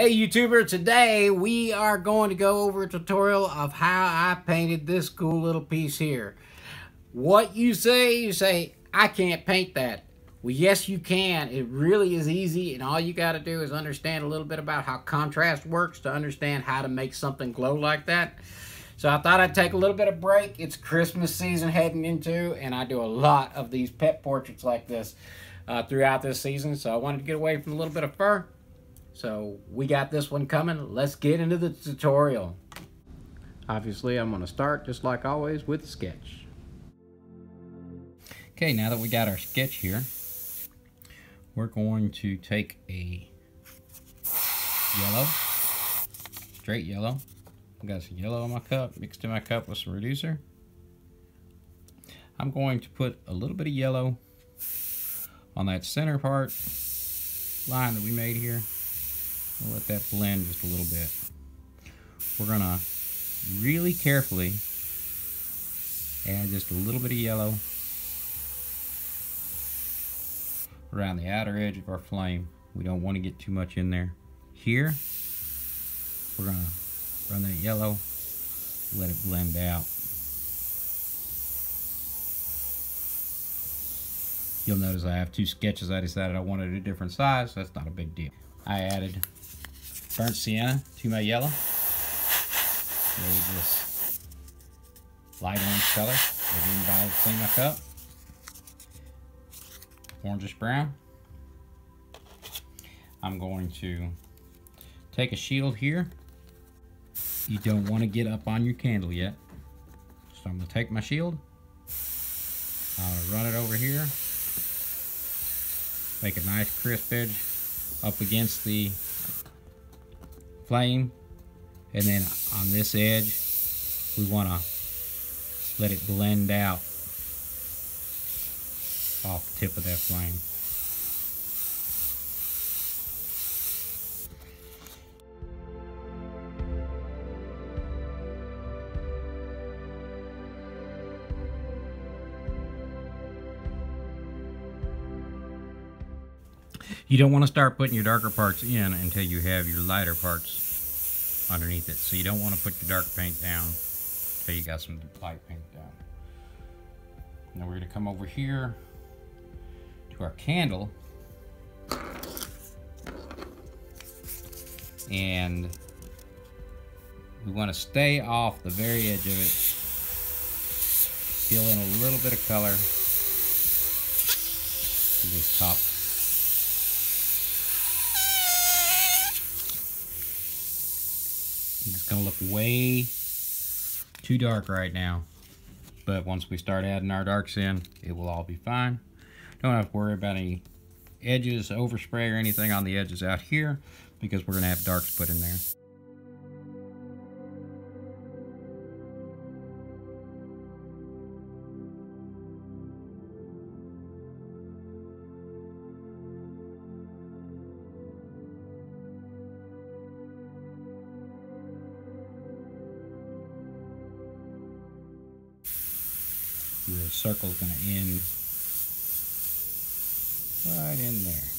Hey YouTuber, today we are going to go over a tutorial of how I painted this cool little piece here. What you say, you say, I can't paint that. Well, yes you can. It really is easy and all you got to do is understand a little bit about how contrast works to understand how to make something glow like that. So I thought I'd take a little bit of break. It's Christmas season heading into and I do a lot of these pet portraits like this uh, throughout this season. So I wanted to get away from a little bit of fur so we got this one coming. Let's get into the tutorial. Obviously, I'm going to start, just like always, with sketch. Okay, now that we got our sketch here, we're going to take a yellow, straight yellow. I got some yellow in my cup, mixed in my cup with some reducer. I'm going to put a little bit of yellow on that center part line that we made here. We'll let that blend just a little bit. We're gonna really carefully add just a little bit of yellow around the outer edge of our flame. We don't want to get too much in there. Here, we're gonna run that yellow, let it blend out. You'll notice I have two sketches. I decided I wanted a different size. So that's not a big deal. I added burnt sienna to my yellow. Made this light orange color. Didn't buy it clean my cup. Orangish brown. I'm going to take a shield here. You don't want to get up on your candle yet. So I'm going to take my shield. I'll run it over here. Make a nice crisp edge up against the flame and then on this edge we want to let it blend out off the tip of that flame. You don't want to start putting your darker parts in until you have your lighter parts underneath it. So you don't want to put your dark paint down until you got some light paint down. Now we're going to come over here to our candle. And we want to stay off the very edge of it. Fill in a little bit of color to this top gonna look way too dark right now. But once we start adding our darks in, it will all be fine. Don't have to worry about any edges, overspray or anything on the edges out here because we're gonna have darks put in there. The is going to end right in there.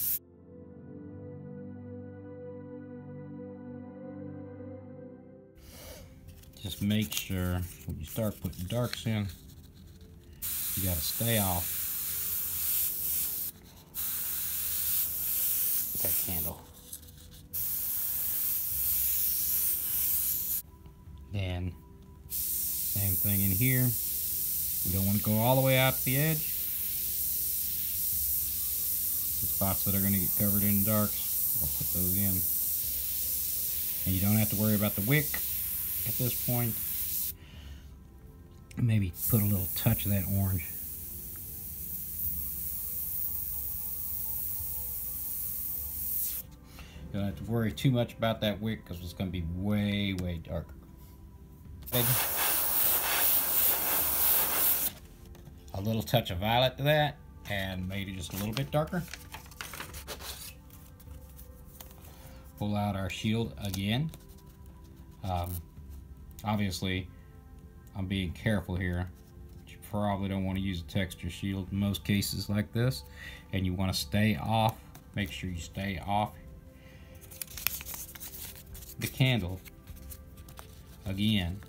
Just make sure when you start putting darks in, you got to stay off that candle. Then, same thing in here. We don't want to go all the way out to the edge. The spots that are going to get covered in darks, we'll put those in. And you don't have to worry about the wick at this point. Maybe put a little touch of that orange. You don't have to worry too much about that wick because it's going to be way, way darker. A little touch of violet to that and made it just a little bit darker. Pull out our shield again. Um, obviously, I'm being careful here. You probably don't want to use a texture shield in most cases like this. And you want to stay off. Make sure you stay off the candle again.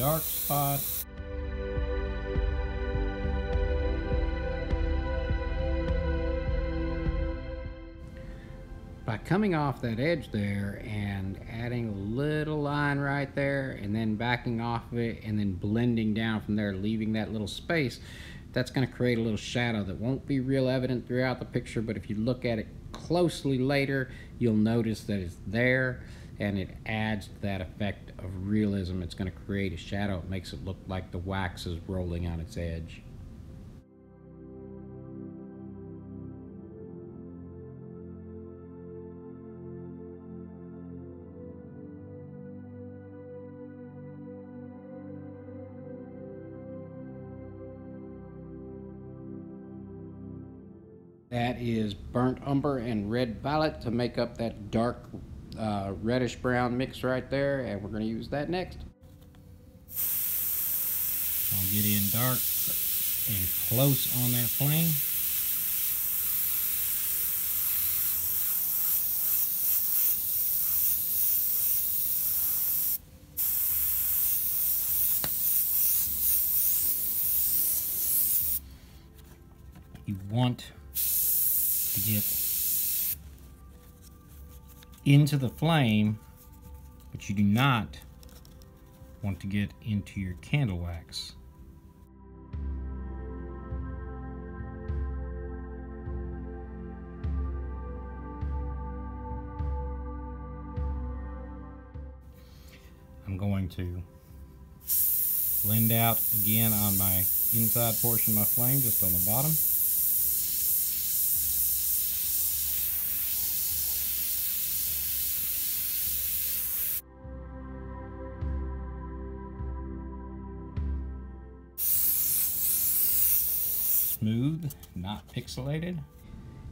Dark spot. By coming off that edge there and adding a little line right there and then backing off of it and then blending down from there leaving that little space that's going to create a little shadow that won't be real evident throughout the picture but if you look at it closely later you'll notice that it's there and it adds that effect of realism it's going to create a shadow. It makes it look like the wax is rolling on its edge. That is burnt umber and red violet to make up that dark uh, reddish brown mix right there and we're going to use that next. I'll get in dark and close on that flame. You want to get into the flame, but you do not want to get into your candle wax. I'm going to blend out again on my inside portion of my flame, just on the bottom. Smooth, not pixelated.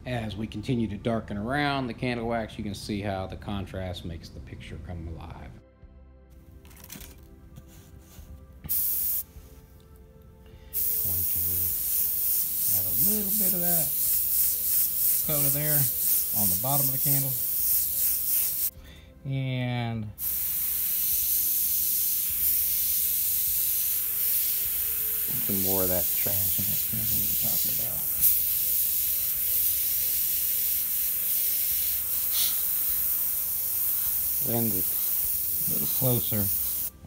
As we continue to darken around the candle wax, you can see how the contrast makes the picture come alive. Going to add a little bit of that color there on the bottom of the candle. And some more of that trash in candle we were talking about. It a little closer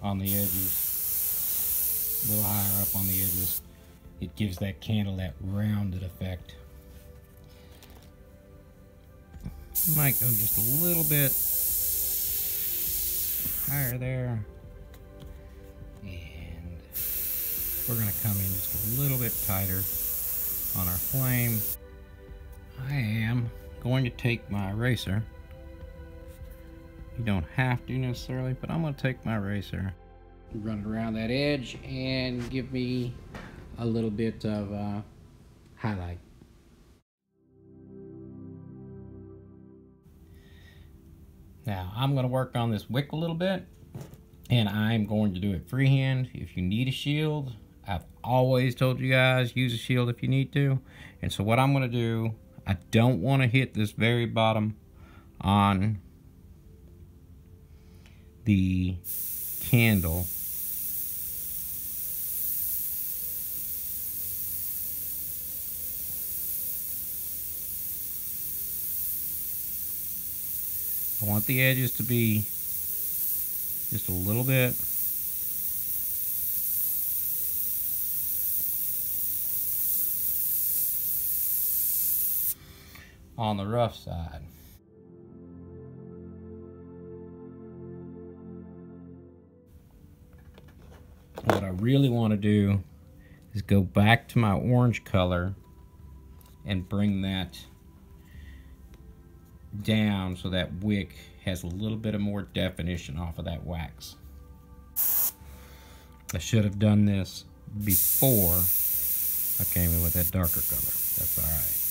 on the edges, a little higher up on the edges. It gives that candle that rounded effect. Might go just a little bit higher there. We're gonna come in just a little bit tighter on our flame. I am going to take my eraser. You don't have to necessarily, but I'm gonna take my eraser, run it around that edge, and give me a little bit of uh, highlight. Now I'm going to work on this wick a little bit and I'm going to do it freehand. If you need a shield, I've always told you guys use a shield if you need to. And so what I'm going to do, I don't want to hit this very bottom on the candle. I want the edges to be just a little bit on the rough side. What I really want to do is go back to my orange color and bring that down so that wick has a little bit of more definition off of that wax. I should have done this before I came in with that darker color. That's all right.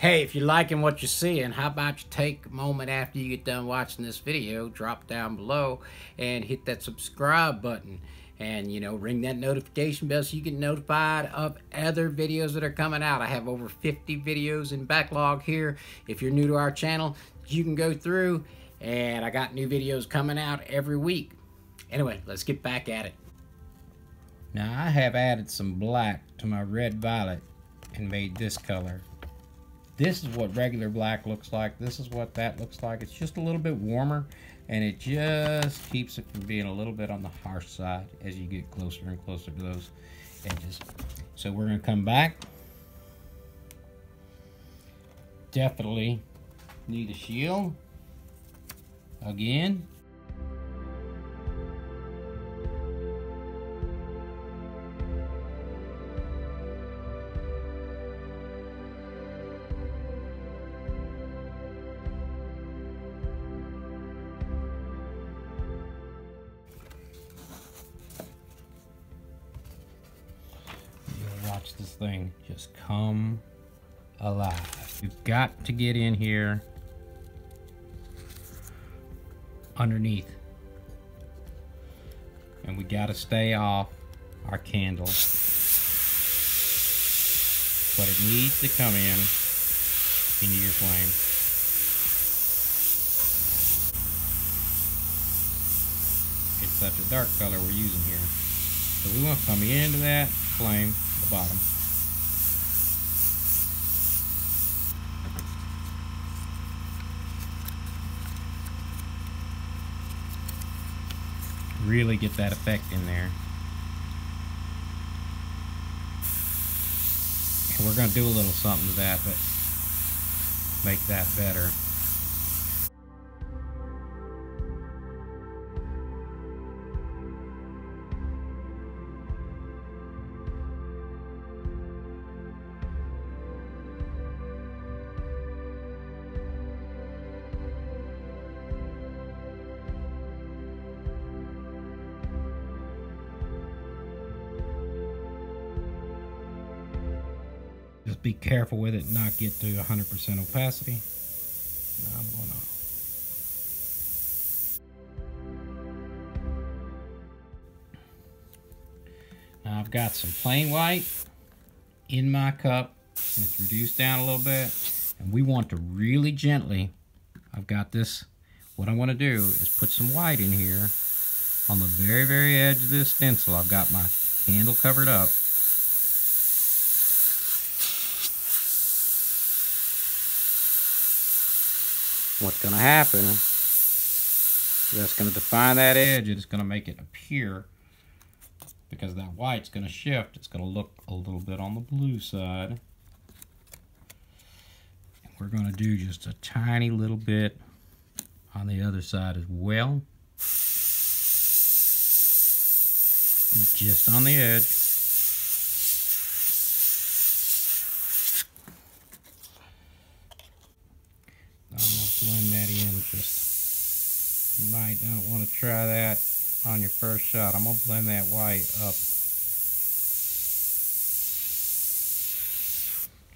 Hey, if you're liking what you're seeing, how about you take a moment after you get done watching this video, drop down below and hit that subscribe button. And you know ring that notification bell so you get notified of other videos that are coming out. I have over 50 videos in backlog here. If you're new to our channel you can go through and i got new videos coming out every week. Anyway let's get back at it. Now i have added some black to my red violet and made this color this is what regular black looks like this is what that looks like it's just a little bit warmer and it just keeps it from being a little bit on the harsh side as you get closer and closer to those edges. So we're going to come back. Definitely need a shield. Again. Thing just come alive. You've got to get in here underneath. And we got to stay off our candle. But it needs to come in into your flame. It's such a dark color we're using here. So we want to come into that flame the bottom. Really get that effect in there. And we're going to do a little something to that, but make that better. Just be careful with it, not get to 100% opacity. Now I'm going to Now I've got some plain white in my cup and it's reduced down a little bit and we want to really gently I've got this what I want to do is put some white in here on the very very edge of this stencil I've got my candle covered up what's going to happen. That's going to define that edge. It's going to make it appear because that white's going to shift. It's going to look a little bit on the blue side. And we're going to do just a tiny little bit on the other side as well. Just on the edge blend that in just you might not want to try that on your first shot I'm gonna blend that white up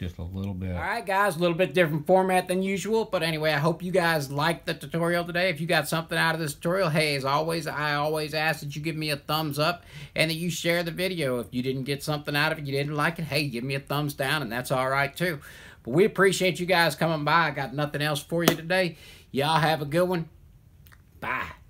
just a little bit. All right, guys, a little bit different format than usual. But anyway, I hope you guys liked the tutorial today. If you got something out of this tutorial, hey, as always, I always ask that you give me a thumbs up and that you share the video. If you didn't get something out of it, you didn't like it, hey, give me a thumbs down, and that's all right, too. But we appreciate you guys coming by. I got nothing else for you today. Y'all have a good one. Bye.